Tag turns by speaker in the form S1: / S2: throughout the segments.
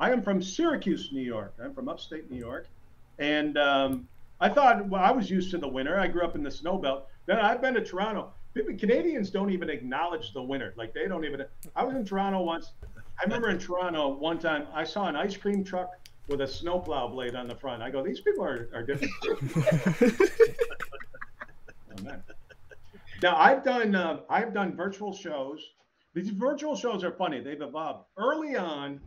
S1: I am from Syracuse, New York. I'm from upstate New York, and um, I thought well, I was used to the winter. I grew up in the snow belt. Then I've been to Toronto. People, Canadians don't even acknowledge the winter. Like they don't even. I was in Toronto once. I remember in Toronto one time I saw an ice cream truck with a snowplow blade on the front. I go, these people are, are different. oh, now I've done uh, I've done virtual shows. These virtual shows are funny. They've evolved. Early on,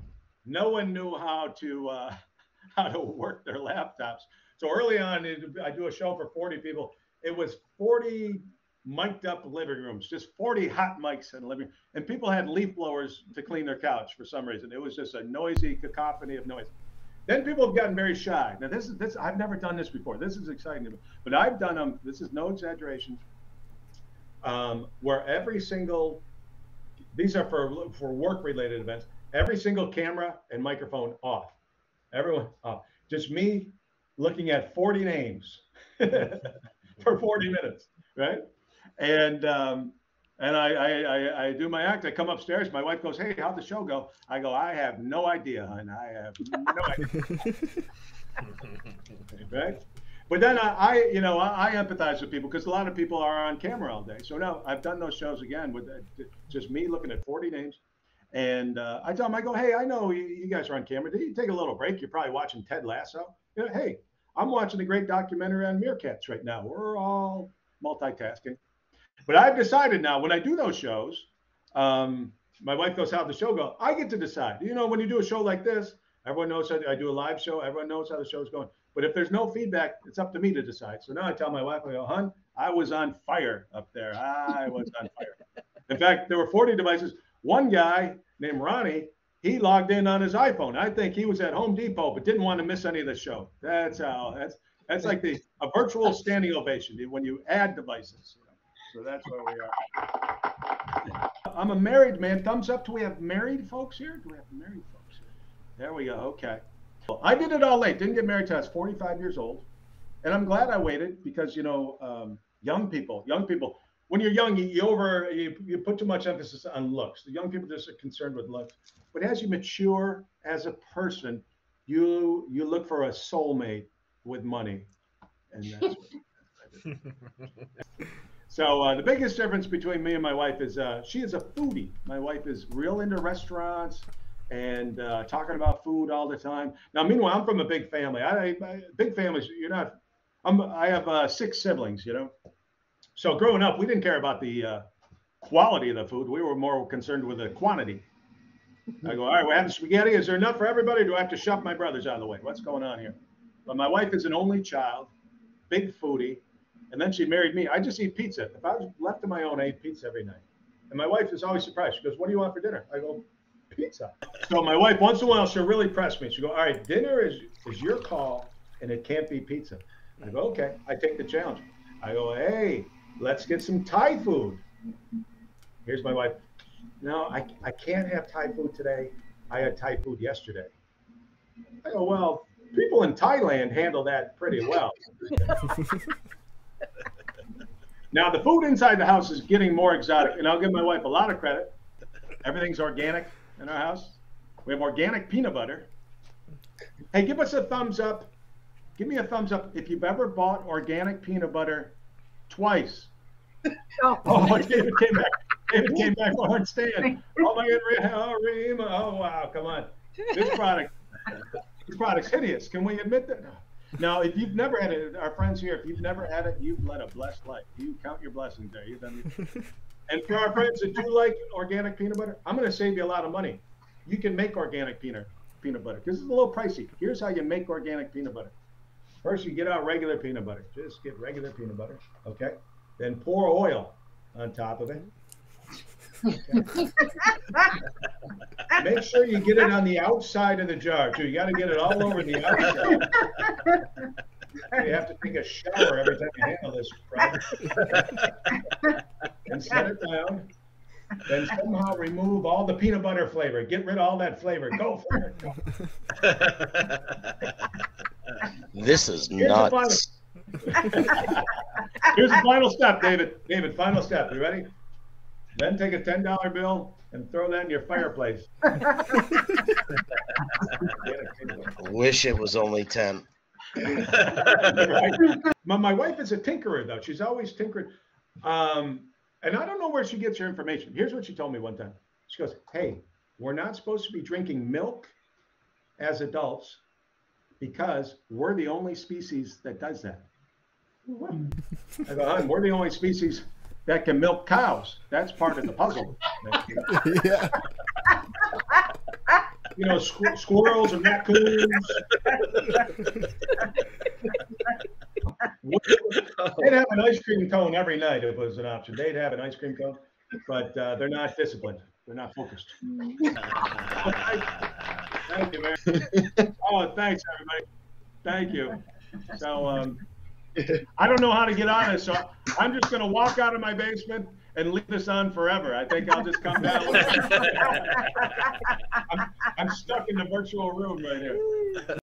S1: no one knew how to uh, how to work their laptops. So early on, I do a show for 40 people. It was 40 mic'd up living rooms, just 40 hot mics in living. And people had leaf blowers to clean their couch for some reason. It was just a noisy cacophony of noise. Then people have gotten very shy. Now this is this I've never done this before. This is exciting. But I've done them, this is no exaggeration. Um, where every single these are for for work related events, every single camera and microphone off. Everyone off. Just me looking at 40 names for 40 minutes, right? And um, and I, I, I, I, do my act. I come upstairs. My wife goes, "Hey, how'd the show go?" I go, "I have no idea, hon. I have no idea." right? But then I, I, you know, I, empathize with people because a lot of people are on camera all day. So now I've done those shows again with uh, just me looking at 40 names. And uh, I tell them, I go, hey, I know you, you guys are on camera. Did you take a little break? You're probably watching Ted Lasso. You know, hey, I'm watching a great documentary on meerkats right now. We're all multitasking. But I've decided now when I do those shows, um, my wife goes, How'd the show go? I get to decide. You know, when you do a show like this, everyone knows how I do a live show, everyone knows how the show's going. But if there's no feedback, it's up to me to decide. So now I tell my wife, I go, Hun, I was on fire up there. I was on fire. In fact, there were 40 devices. One guy named Ronnie, he logged in on his iPhone. I think he was at Home Depot, but didn't want to miss any of the show. That's how that's that's like the a virtual standing ovation when you add devices. So that's where we are. I'm a married man. Thumbs up. Do we have married folks here? Do we have married folks here? There we go. Okay. Well, I did it all late. Didn't get married till I was 45 years old. And I'm glad I waited because, you know, um, young people, young people, when you're young, you, you over, you, you put too much emphasis on looks. The young people just are concerned with looks. But as you mature as a person, you you look for a soulmate with money. And that's what So uh, the biggest difference between me and my wife is uh, she is a foodie. My wife is real into restaurants and uh, talking about food all the time. Now, meanwhile, I'm from a big family. I, I big families. You're not. I'm. I have uh, six siblings. You know. So growing up, we didn't care about the uh, quality of the food. We were more concerned with the quantity. I go, all right, we're having spaghetti. Is there enough for everybody? do I have to shove my brothers out of the way? What's going on here? But my wife is an only child, big foodie and then she married me. I just eat pizza. If I was left to my own, I eat pizza every night. And my wife is always surprised. She goes, What do you want for dinner? I go, Pizza. So my wife, once in a while, she'll really press me. She go, All right, dinner is, is your call, and it can't be pizza. I go, Okay. I take the challenge. I go, Hey, let's get some Thai food. Here's my wife. No, I, I can't have Thai food today. I had Thai food yesterday. I go, Well, people in Thailand handle that pretty well. now the food inside the house is getting more exotic, and I'll give my wife a lot of credit. Everything's organic in our house. We have organic peanut butter. Hey, give us a thumbs up. Give me a thumbs up if you've ever bought organic peanut butter twice. Oh, oh David came back. David came back for one stand. Oh my God, oh, Rima. Oh wow, come on. This product, this product's hideous. Can we admit that? Now, if you've never had it, our friends here, if you've never had it, you've led a blessed life. You count your blessings there. You've done. and for our friends that do like organic peanut butter, I'm going to save you a lot of money. You can make organic peanut peanut butter because it's a little pricey. Here's how you make organic peanut butter. First, you get out regular peanut butter. Just get regular peanut butter, okay? Then pour oil on top of it. Make sure you get it on the outside of the jar too. You got to get it all over the outside. you have to take a shower every time you handle this product. and set it down. Then somehow remove all the peanut butter flavor. Get rid of all that flavor. Go for it.
S2: This is Here's nuts.
S1: Here's the final step, David. David, final step. You ready? Then take a ten dollar bill and throw that in your fireplace.
S2: Wish it was only ten.
S1: my, my wife is a tinkerer though. She's always tinkering. Um, and I don't know where she gets her information. Here's what she told me one time. She goes, Hey, we're not supposed to be drinking milk as adults because we're the only species that does that. Go, we're the only species that can milk cows. That's part of the puzzle. yeah. You know, squ- squirrels and raccoons. They'd have an ice cream cone every night if it was an option. They'd have an ice cream cone, but uh, they're not disciplined. They're not focused. Thank you, man. Oh, thanks, everybody. Thank you. So, um, I don't know how to get on this, so I'm just going to walk out of my basement and leave this on forever. I think I'll just come down. I'm, I'm stuck in the virtual room right here.